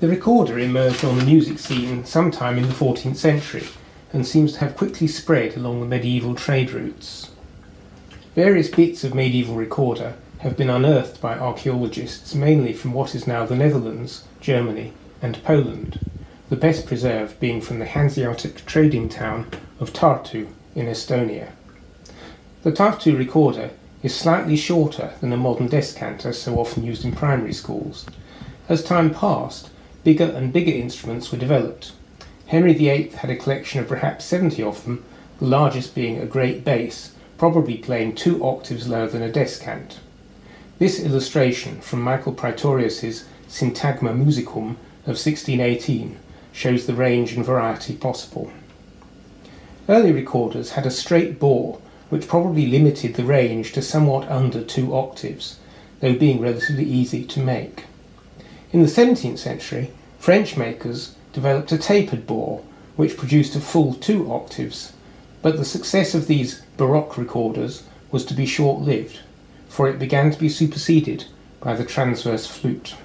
The recorder emerged on the music scene sometime in the 14th century and seems to have quickly spread along the medieval trade routes. Various bits of medieval recorder have been unearthed by archaeologists mainly from what is now the Netherlands, Germany, and Poland, the best preserved being from the Hanseatic trading town of Tartu in Estonia. The Tartu recorder is slightly shorter than a modern descanter so often used in primary schools. As time passed, bigger and bigger instruments were developed. Henry VIII had a collection of perhaps 70 of them, the largest being a great bass, probably playing two octaves lower than a descant. This illustration from Michael Praetorius's Syntagma Musicum of 1618 shows the range and variety possible. Early recorders had a straight bore which probably limited the range to somewhat under two octaves, though being relatively easy to make. In the 17th century, French makers developed a tapered bore, which produced a full two octaves, but the success of these Baroque recorders was to be short lived, for it began to be superseded by the transverse flute.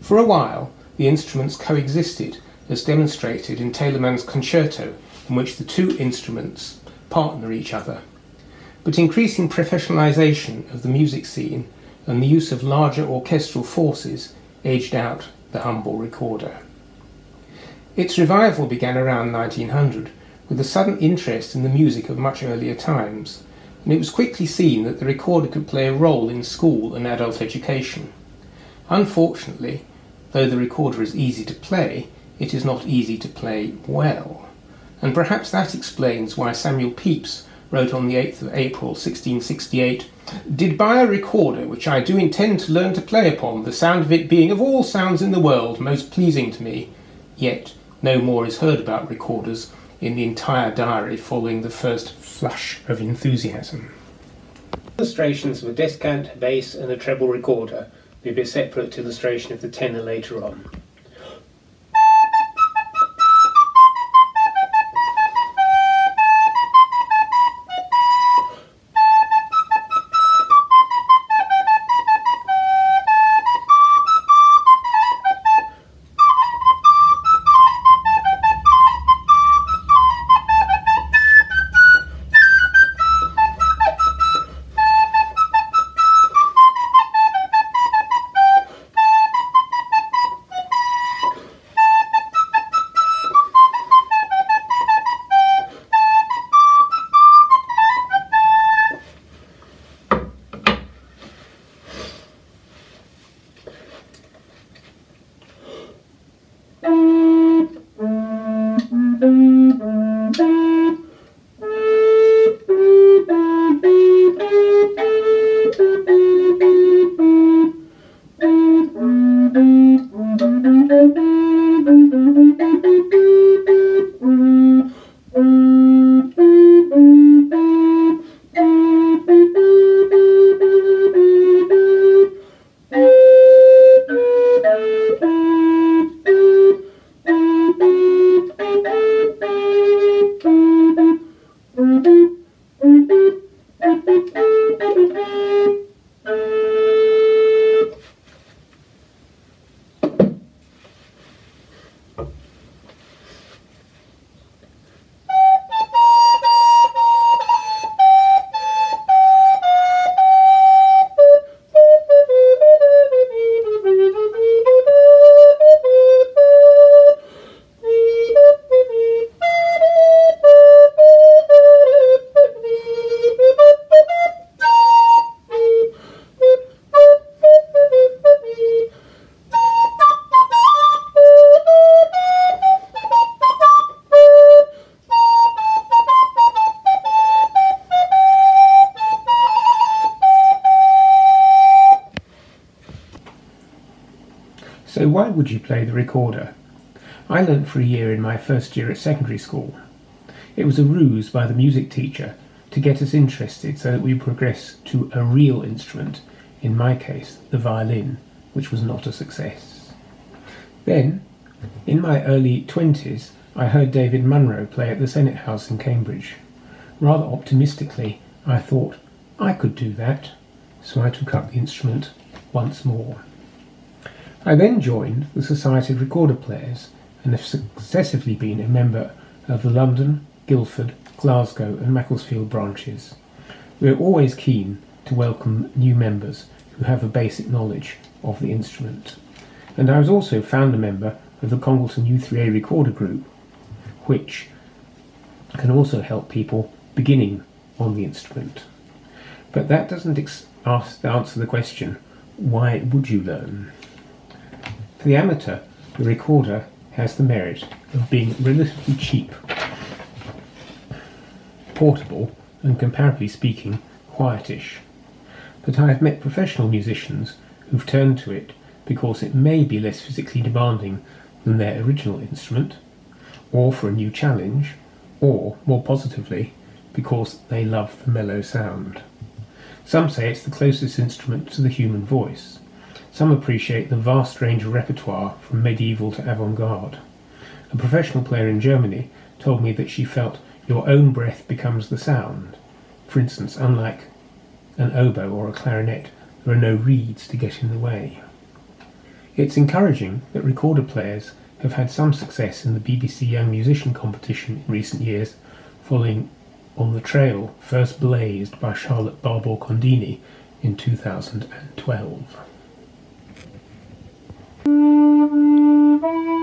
For a while, the instruments coexisted, as demonstrated in Telemann's concerto, in which the two instruments partner each other. But increasing professionalisation of the music scene and the use of larger orchestral forces aged out the humble recorder. Its revival began around 1900 with a sudden interest in the music of much earlier times, and it was quickly seen that the recorder could play a role in school and adult education. Unfortunately, though the recorder is easy to play, it is not easy to play well and perhaps that explains why Samuel Pepys wrote on the 8th of April 1668 Did buy a recorder which I do intend to learn to play upon, the sound of it being of all sounds in the world most pleasing to me. Yet no more is heard about recorders in the entire diary following the first flush of enthusiasm. Illustrations of a descant, bass, and a treble recorder will be a separate illustration of the tenor later on. So why would you play the recorder? I learnt for a year in my first year at secondary school. It was a ruse by the music teacher to get us interested so that we progress to a real instrument, in my case, the violin, which was not a success. Then, in my early twenties, I heard David Munrow play at the Senate House in Cambridge. Rather optimistically, I thought I could do that, so I took up the instrument once more. I then joined the Society of Recorder Players and have successively been a member of the London, Guildford, Glasgow, and Macclesfield branches. We are always keen to welcome new members who have a basic knowledge of the instrument. And I was also founder member of the Congleton U3A Recorder Group, which can also help people beginning on the instrument. But that doesn't ask, answer the question why would you learn? For the amateur, the recorder has the merit of being relatively cheap, portable, and comparatively speaking, quietish. But I have met professional musicians who've turned to it because it may be less physically demanding than their original instrument, or for a new challenge, or, more positively, because they love the mellow sound. Some say it's the closest instrument to the human voice. Some appreciate the vast range of repertoire from medieval to avant garde. A professional player in Germany told me that she felt your own breath becomes the sound. For instance, unlike an oboe or a clarinet, there are no reeds to get in the way. It's encouraging that recorder players have had some success in the BBC Young Musician competition in recent years, following on the trail first blazed by Charlotte Barbour Condini in 2012. Thank you.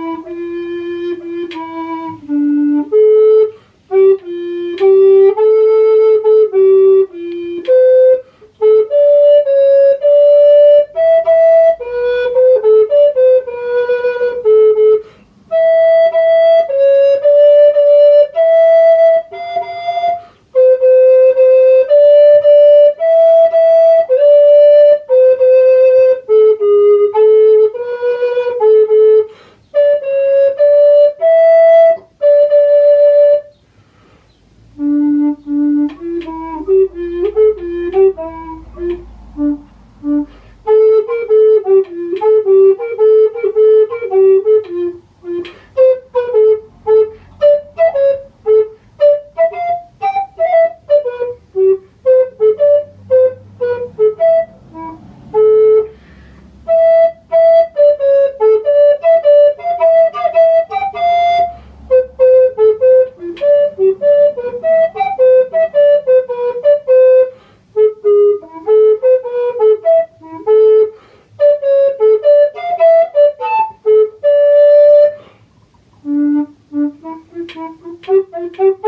Okay.